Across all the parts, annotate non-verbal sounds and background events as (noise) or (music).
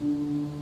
Mm-hmm.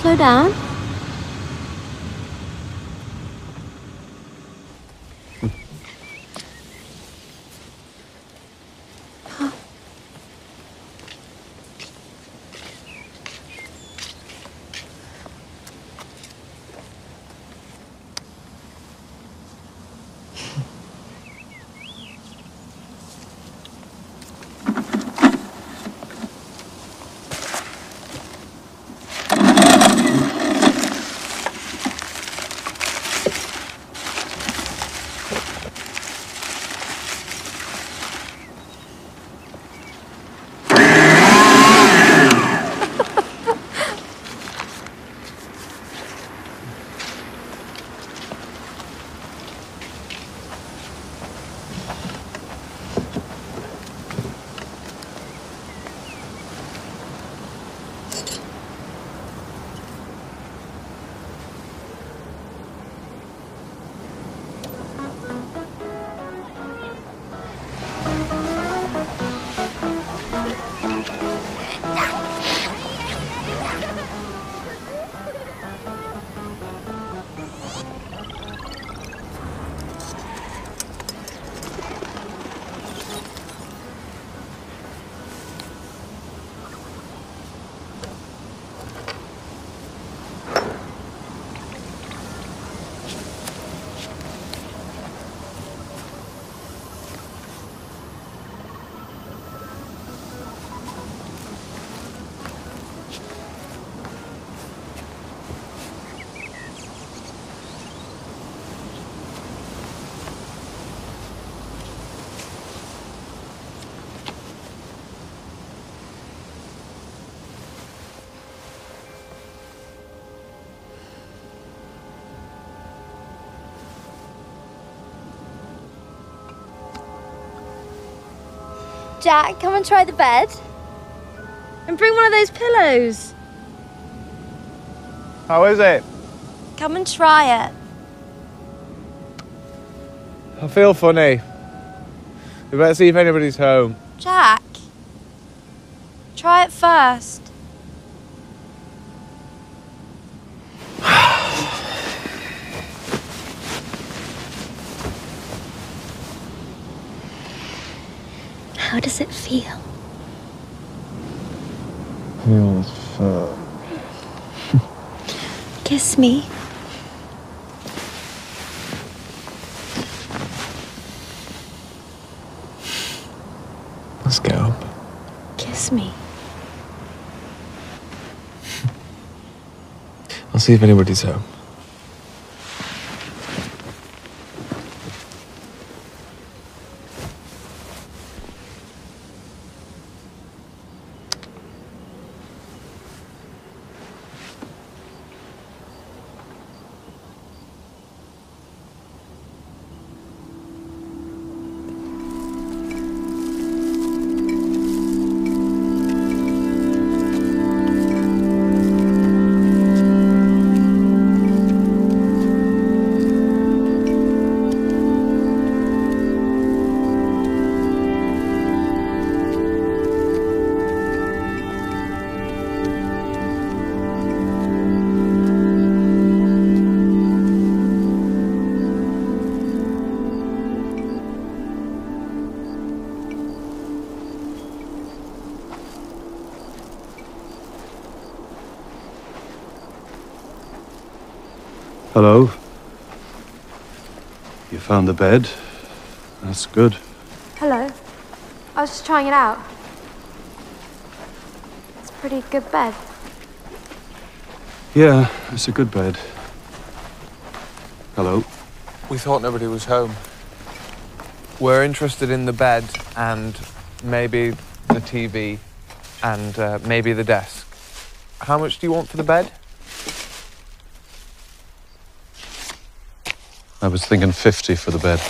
Slow down. Jack, come and try the bed. And bring one of those pillows. How is it? Come and try it. I feel funny. We better see if anybody's home. Jack. Try it first. How does it feel? Feels firm. (laughs) Kiss me. Let's go. up. Kiss me. (laughs) I'll see if anybody's home. Hello. You found the bed. That's good. Hello. I was just trying it out. It's a pretty good bed. Yeah, it's a good bed. Hello. We thought nobody was home. We're interested in the bed and maybe the TV and uh, maybe the desk. How much do you want for the bed? I was thinking 50 for the bed.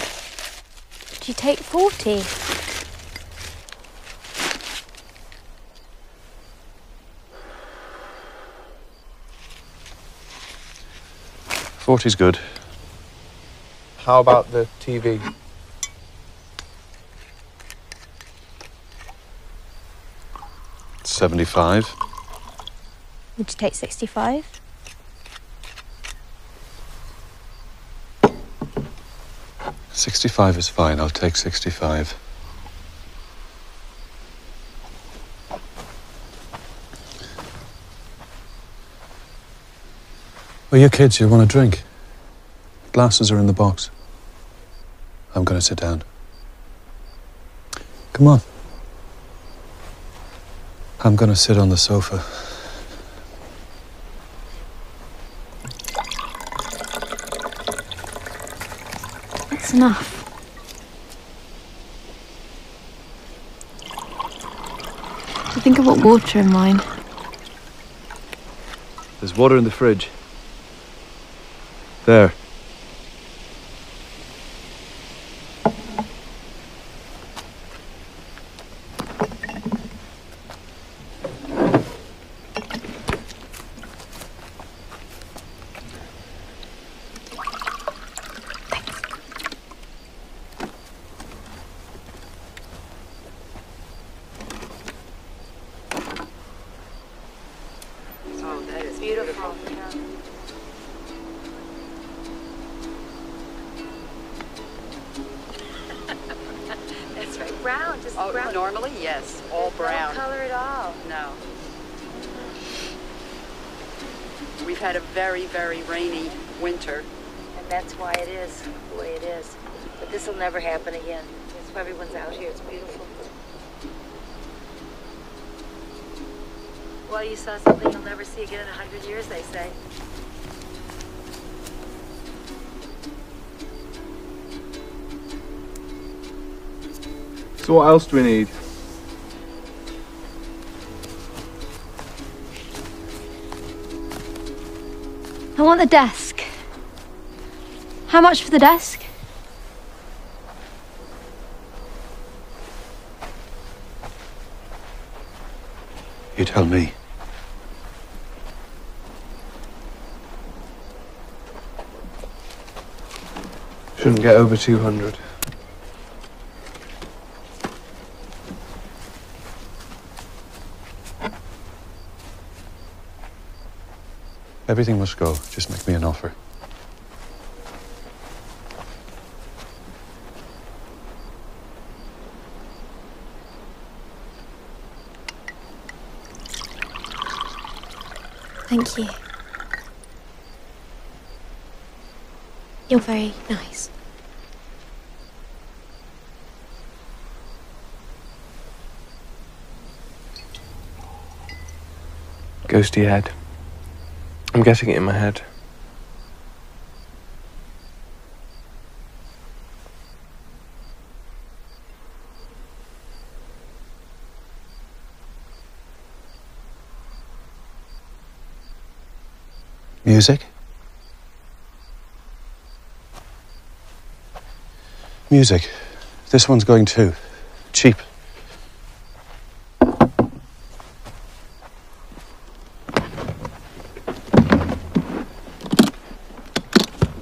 Did you take 40? Forty's good. How about the TV? Seventy-five. Would you take 65? Is fine. I'll take sixty-five. Well, you kids, you want a drink? Glasses are in the box. I'm going to sit down. Come on. I'm going to sit on the sofa. That's enough. I think I want water in mine. There's water in the fridge. There. Brown, just Oh, brown. normally, yes, all brown. No color at all. No. We've had a very, very rainy winter. And that's why it is the way it is. But this will never happen again. That's why everyone's out here. It's beautiful. Well, you saw something you'll never see again in a hundred years, they say. So what else do we need? I want the desk. How much for the desk? You tell me. Shouldn't get over 200. Everything must go. Just make me an offer. Thank you. You're very nice. Goes to your head. I'm getting it in my head. Music? Music. This one's going too. Cheap.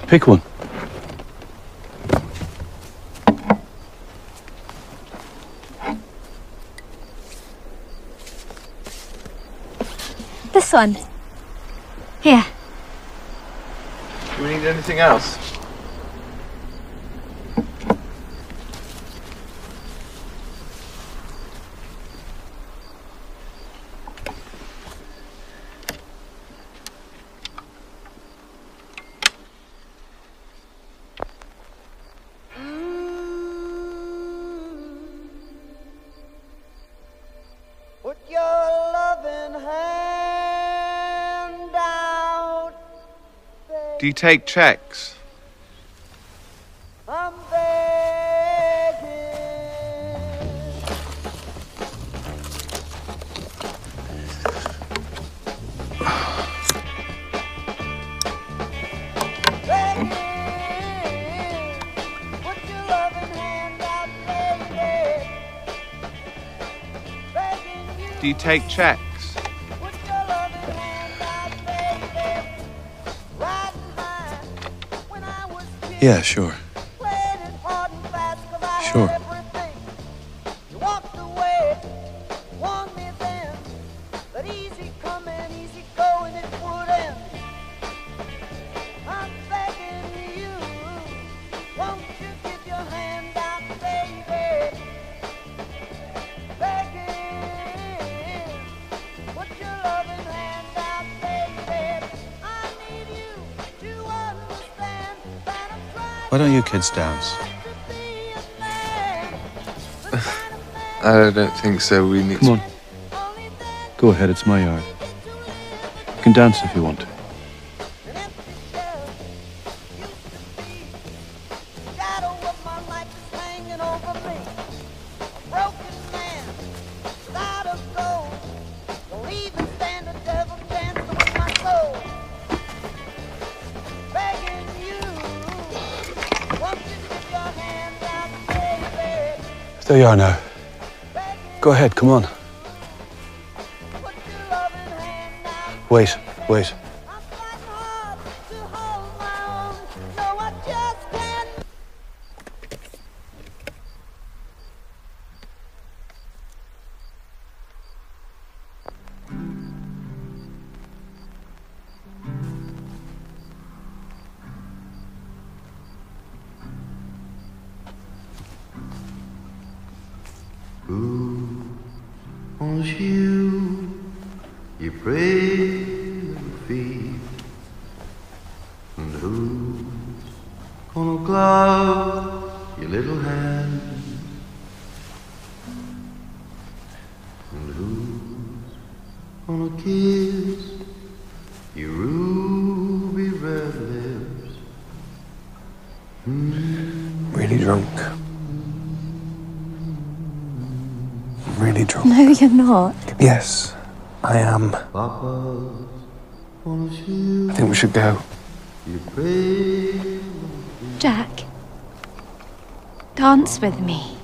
Pick one. This one. Here. Do we need anything else? Do you take checks? I'm begging. Begging. Put your loving hand out, baby. Begging you. Do you take checks? I sure. Sure. Why don't you kids dance? (sighs) I don't think so. We need Come on. Go ahead, it's my yard. You can dance if you want to. There you are now. Go ahead, come on. Wait, wait. On you, you brave you're not. Yes, I am. Papa's I think we should go. Jack. Dance with me.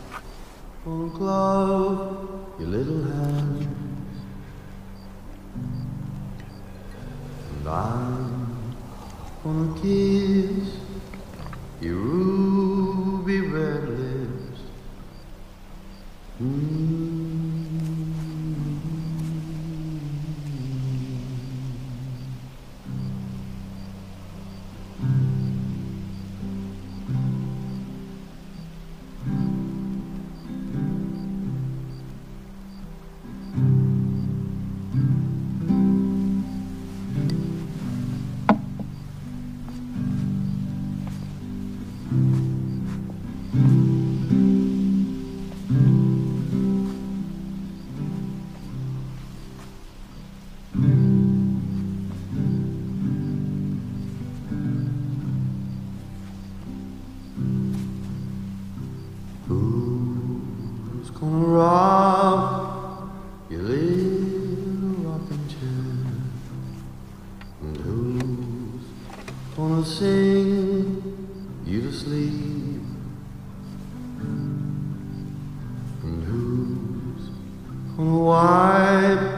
gonna gonna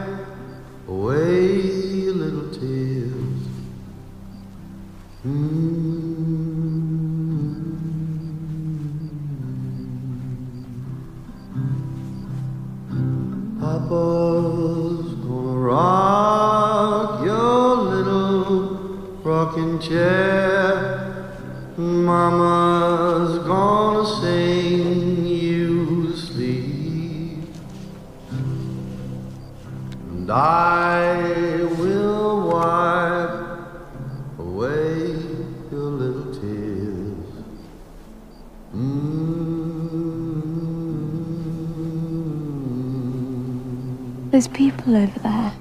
Those people over there.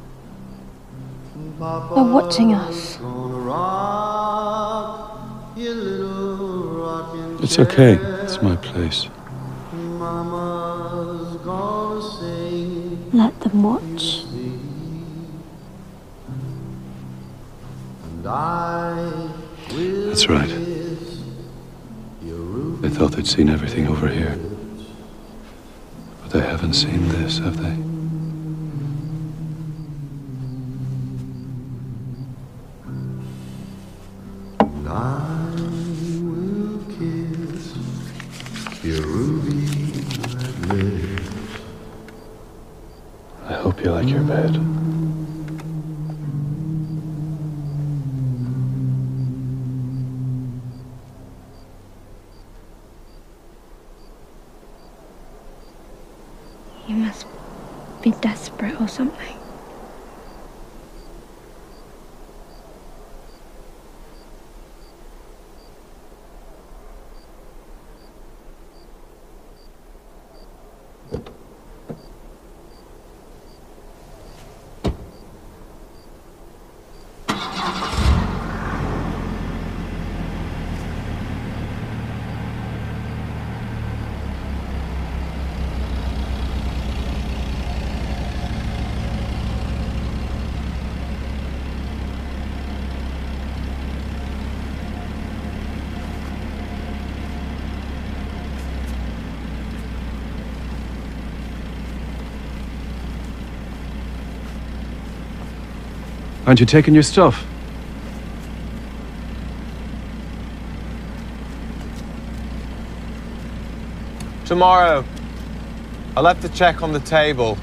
They're watching us. It's okay. It's my place. Mama's gonna sing Let them watch. and I will That's right. They thought they'd seen everything over here. But they haven't seen this, have they? I will kiss your ruby red lips. I hope you like your bed. You must be desperate or something. Aren't you taking your stuff? Tomorrow, I'll have to check on the table.